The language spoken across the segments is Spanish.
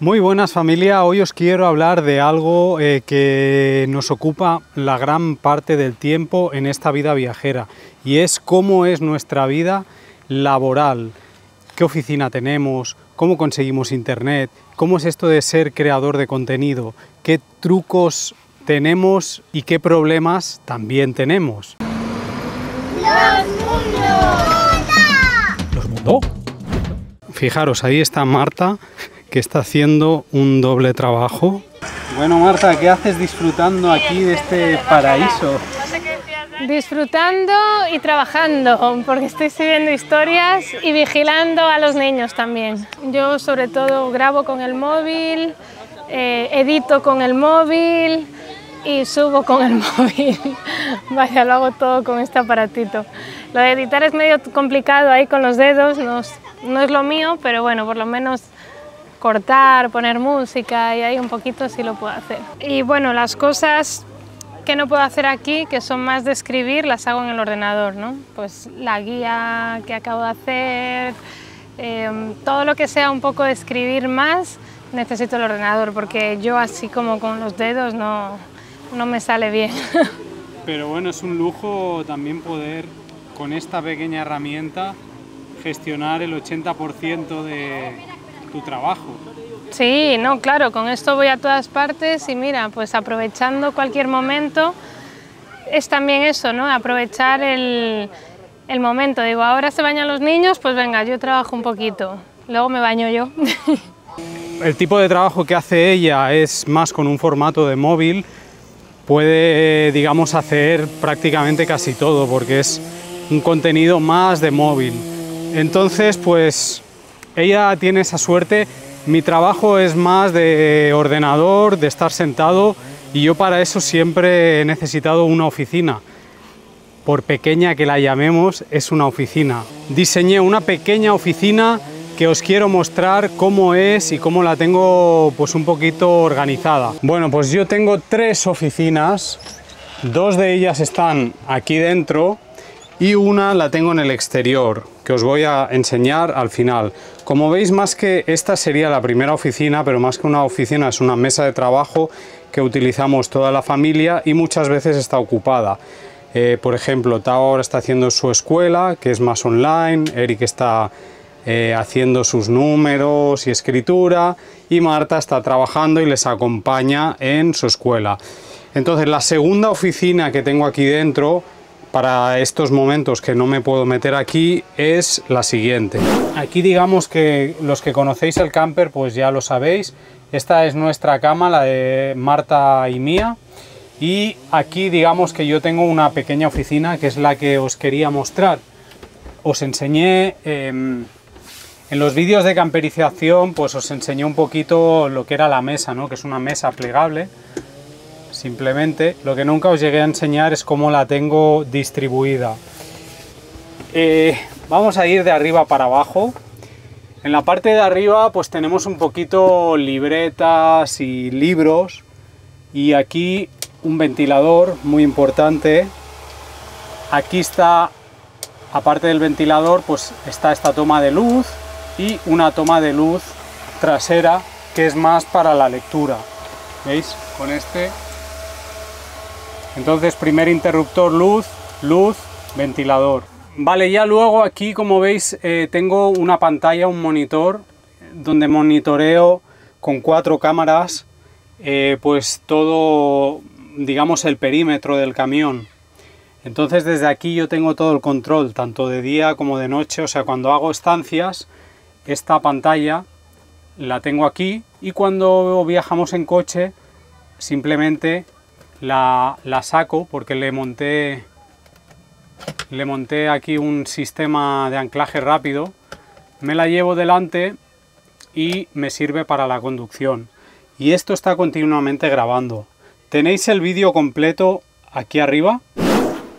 Muy buenas familia, hoy os quiero hablar de algo eh, que nos ocupa la gran parte del tiempo en esta vida viajera y es cómo es nuestra vida laboral, qué oficina tenemos, cómo conseguimos internet, cómo es esto de ser creador de contenido, qué trucos tenemos y qué problemas también tenemos. ¿Los mundo? Fijaros, ahí está Marta que está haciendo un doble trabajo. Bueno Marta, ¿qué haces disfrutando aquí de este paraíso? Disfrutando y trabajando, porque estoy siguiendo historias y vigilando a los niños también. Yo sobre todo grabo con el móvil, eh, edito con el móvil y subo con el móvil. Vaya, lo hago todo con este aparatito. Lo de editar es medio complicado ahí con los dedos, no, no es lo mío, pero bueno, por lo menos cortar, poner música y ahí un poquito sí lo puedo hacer. Y bueno, las cosas que no puedo hacer aquí, que son más de escribir, las hago en el ordenador, ¿no? Pues la guía que acabo de hacer, em, todo lo que sea un poco de escribir más, necesito el ordenador, porque yo así como con los dedos no, no me sale bien. Pero bueno, es un lujo también poder con esta pequeña herramienta gestionar el 80% de, tu trabajo. Sí, no, claro, con esto voy a todas partes y mira, pues aprovechando cualquier momento es también eso, ¿no? Aprovechar el, el momento. Digo, ahora se bañan los niños, pues venga, yo trabajo un poquito, luego me baño yo. El tipo de trabajo que hace ella es más con un formato de móvil, puede, digamos, hacer prácticamente casi todo, porque es un contenido más de móvil. Entonces, pues ella tiene esa suerte. Mi trabajo es más de ordenador, de estar sentado y yo para eso siempre he necesitado una oficina. Por pequeña que la llamemos, es una oficina. Diseñé una pequeña oficina que os quiero mostrar cómo es y cómo la tengo pues un poquito organizada. Bueno, pues yo tengo tres oficinas, dos de ellas están aquí dentro y una la tengo en el exterior, que os voy a enseñar al final. Como veis, más que esta sería la primera oficina, pero más que una oficina es una mesa de trabajo que utilizamos toda la familia y muchas veces está ocupada. Eh, por ejemplo, Taor está haciendo su escuela, que es más online, Eric está eh, haciendo sus números y escritura, y Marta está trabajando y les acompaña en su escuela. Entonces, la segunda oficina que tengo aquí dentro para estos momentos que no me puedo meter aquí es la siguiente. Aquí digamos que los que conocéis el camper pues ya lo sabéis. Esta es nuestra cama, la de Marta y mía. Y aquí digamos que yo tengo una pequeña oficina que es la que os quería mostrar. Os enseñé em, en los vídeos de camperización pues os enseñé un poquito lo que era la mesa, ¿no? que es una mesa plegable simplemente. Lo que nunca os llegué a enseñar es cómo la tengo distribuida. Eh, vamos a ir de arriba para abajo. En la parte de arriba pues tenemos un poquito libretas y libros y aquí un ventilador muy importante. Aquí está, aparte del ventilador, pues está esta toma de luz y una toma de luz trasera que es más para la lectura. ¿Veis? Con este entonces, primer interruptor luz, luz, ventilador. Vale, ya luego aquí, como veis, eh, tengo una pantalla, un monitor, donde monitoreo con cuatro cámaras, eh, pues todo, digamos, el perímetro del camión. Entonces desde aquí yo tengo todo el control, tanto de día como de noche, o sea, cuando hago estancias, esta pantalla la tengo aquí y cuando viajamos en coche, simplemente la, saco porque le monté, le monté aquí un sistema de anclaje rápido, me la llevo delante y me sirve para la conducción. Y esto está continuamente grabando. Tenéis el vídeo completo aquí arriba,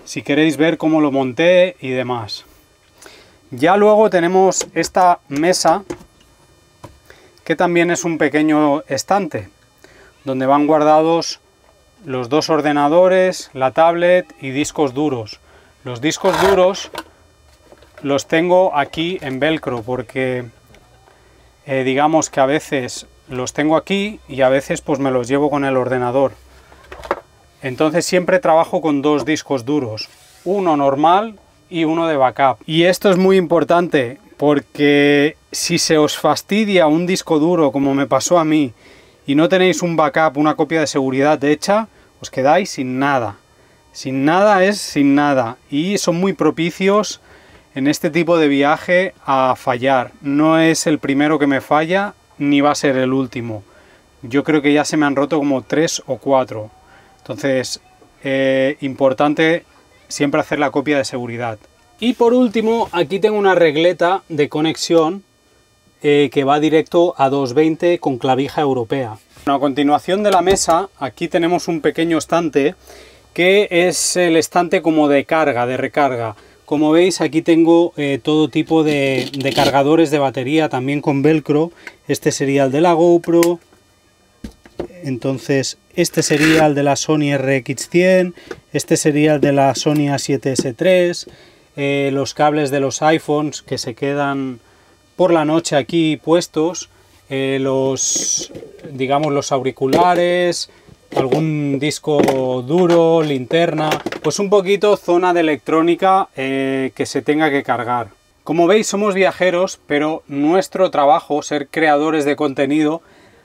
si queréis ver cómo lo monté y demás. Ya luego tenemos esta mesa, que también es un pequeño estante, donde van guardados los dos ordenadores, la tablet y discos duros. Los discos duros los tengo aquí en velcro porque eh, digamos que a veces los tengo aquí y a veces pues me los llevo con el ordenador. Entonces siempre trabajo con dos discos duros, uno normal y uno de backup. Y esto es muy importante porque si se os fastidia un disco duro como me pasó a mí y no tenéis un backup, una copia de seguridad hecha, os quedáis sin nada. Sin nada es sin nada y son muy propicios en este tipo de viaje a fallar. No es el primero que me falla ni va a ser el último. Yo creo que ya se me han roto como tres o cuatro. Entonces, eh, importante siempre hacer la copia de seguridad. Y por último, aquí tengo una regleta de conexión eh, que va directo a 220 con clavija europea. a continuación de la mesa, aquí tenemos un pequeño estante que es el estante como de carga, de recarga. Como veis aquí tengo eh, todo tipo de, cargadores de batería también con velcro. Este sería el de la GoPro. Entonces este sería el de la Sony RX100. Este sería el de la Sony A7S3. Eh, los cables de los iPhones que se quedan por la noche aquí puestos. Eh, los digamos los auriculares, algún disco duro, linterna, pues un poquito zona de electrónica eh, que se tenga que cargar. Como veis somos viajeros, pero nuestro trabajo, ser creadores de contenido,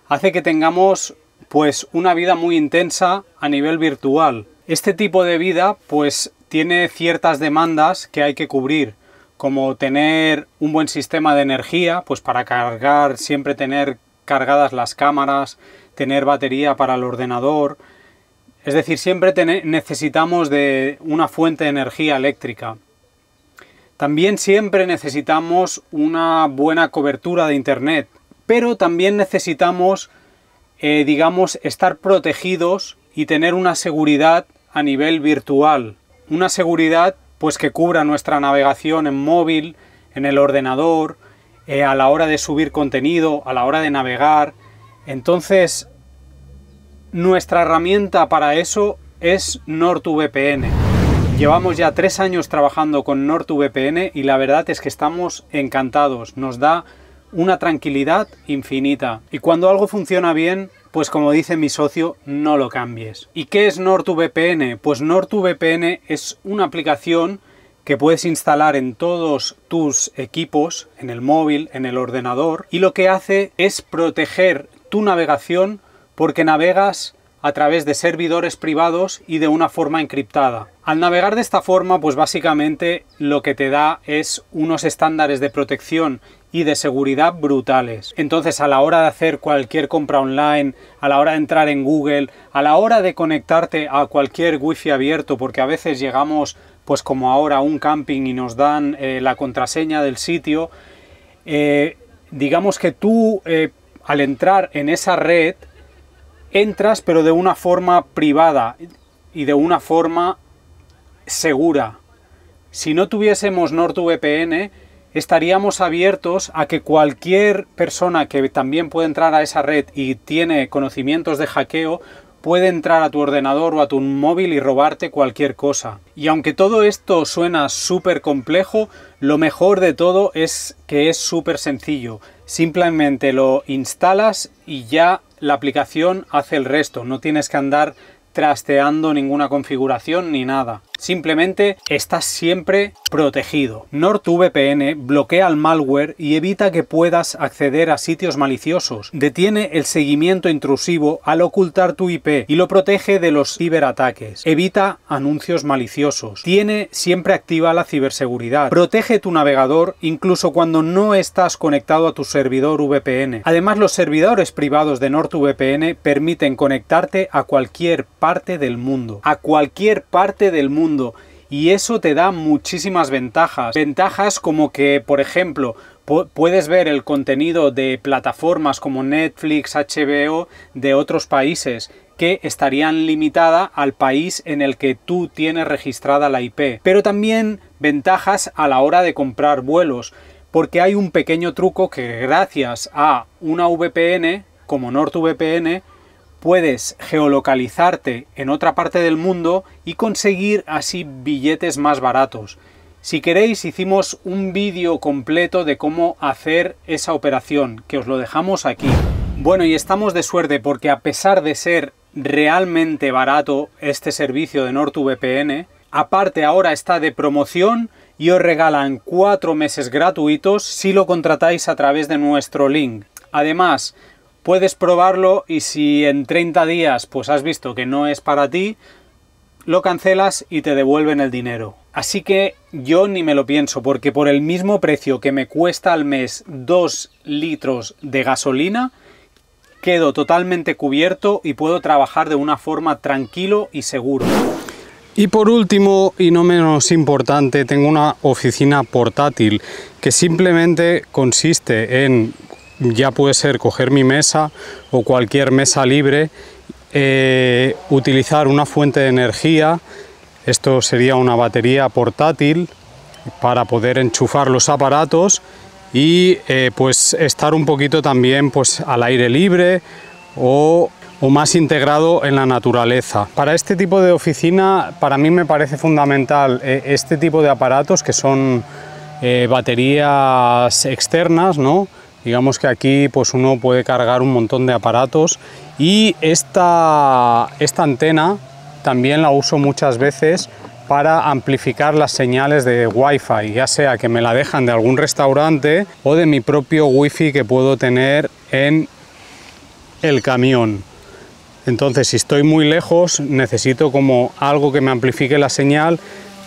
hace que tengamos pues una vida muy intensa a nivel virtual. Este tipo de vida pues tiene ciertas demandas que hay que cubrir, como tener un buen sistema de energía, pues para cargar, siempre tener cargadas las cámaras, tener batería para el ordenador. Es decir, siempre necesitamos de una fuente de energía eléctrica. También siempre necesitamos una buena cobertura de Internet, pero también necesitamos, eh, digamos, estar protegidos y tener una seguridad a nivel virtual. Una seguridad pues que cubra nuestra navegación en móvil, en el ordenador, eh, a la hora de subir contenido, a la hora de navegar, entonces, nuestra herramienta para eso es NordVPN. Llevamos ya tres años trabajando con NordVPN y la verdad es que estamos encantados. Nos da una tranquilidad infinita. Y cuando algo funciona bien, pues como dice mi socio, no lo cambies. ¿Y qué es NordVPN? Pues NordVPN es una aplicación que puedes instalar en todos tus equipos, en el móvil, en el ordenador, y lo que hace es proteger tu navegación porque navegas a través de servidores privados y de una forma encriptada. Al navegar de esta forma, pues básicamente lo que te da es unos estándares de protección y de seguridad brutales. Entonces, a la hora de hacer cualquier compra online, a la hora de entrar en Google, a la hora de conectarte a cualquier wifi abierto, porque a veces llegamos, pues como ahora, a un camping y nos dan eh, la contraseña del sitio, eh, digamos que tú eh, al entrar en esa red, entras pero de una forma privada y de una forma segura. Si no tuviésemos NordVPN, estaríamos abiertos a que cualquier persona que también puede entrar a esa red y tiene conocimientos de hackeo puede entrar a tu ordenador o a tu móvil y robarte cualquier cosa. Y aunque todo esto suena súper complejo, lo mejor de todo es que es súper sencillo. Simplemente lo instalas y ya la aplicación hace el resto. No tienes que andar trasteando ninguna configuración ni nada. Simplemente estás siempre protegido. NordVPN bloquea el malware y evita que puedas acceder a sitios maliciosos. Detiene el seguimiento intrusivo al ocultar tu IP y lo protege de los ciberataques. Evita anuncios maliciosos. Tiene siempre activa la ciberseguridad. Protege tu navegador incluso cuando no estás conectado a tu servidor VPN. Además, los servidores privados de NordVPN permiten conectarte a cualquier parte del mundo. A cualquier parte del mundo. Y eso te da muchísimas ventajas. Ventajas como que, por ejemplo, puedes ver el contenido de plataformas como Netflix, HBO de otros países que estarían limitada al país en el que tú tienes registrada la IP. Pero también ventajas a la hora de comprar vuelos, porque hay un pequeño truco que gracias a una VPN como NordVPN puedes geolocalizarte en otra parte del mundo y conseguir así billetes más baratos. Si queréis hicimos un vídeo completo de cómo hacer esa operación, que os lo dejamos aquí. Bueno, y estamos de suerte porque a pesar de ser realmente barato este servicio de NordVPN, aparte ahora está de promoción y os regalan cuatro meses gratuitos si lo contratáis a través de nuestro link. Además, puedes probarlo y si en 30 días pues has visto que no es para ti, lo cancelas y te devuelven el dinero. Así que yo ni me lo pienso, porque por el mismo precio que me cuesta al mes 2 litros de gasolina, quedo totalmente cubierto y puedo trabajar de una forma tranquilo y seguro. Y por último, y no menos importante, tengo una oficina portátil que simplemente consiste en, ya puede ser coger mi mesa o cualquier mesa libre, eh, utilizar una fuente de energía, esto sería una batería portátil para poder enchufar los aparatos y eh, pues estar un poquito también pues al aire libre o más integrado en la naturaleza. Para este tipo de oficina, para mí me parece fundamental eh, este tipo de aparatos que son baterías externas, ¿no? Digamos que aquí pues uno puede cargar un montón de aparatos y esta, esta antena también la uso muchas veces para amplificar las señales de Wi-Fi, ya sea que me la dejan de algún restaurante o de mi propio Wi-Fi que puedo tener en el camión. Entonces, si estoy muy lejos, necesito como algo que me amplifique la señal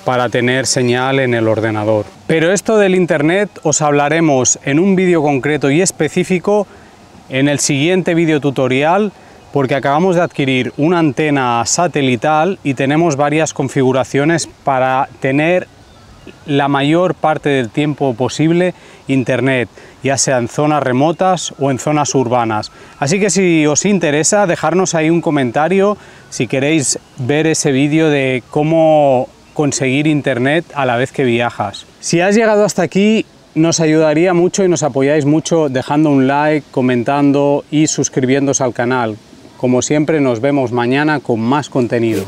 para tener señal en el ordenador. Pero esto del Internet os hablaremos en un vídeo concreto y específico en el siguiente vídeo tutorial porque acabamos de adquirir una antena satelital y tenemos varias configuraciones para tener la mayor parte del tiempo posible internet, ya sea en zonas remotas o en zonas urbanas. Así que si os interesa, dejarnos ahí un comentario si queréis ver ese vídeo de cómo conseguir internet a la vez que viajas. Si has llegado hasta aquí, nos ayudaría mucho y nos apoyáis mucho dejando un like, comentando y suscribiéndose al canal. Como siempre, nos vemos mañana con más contenido.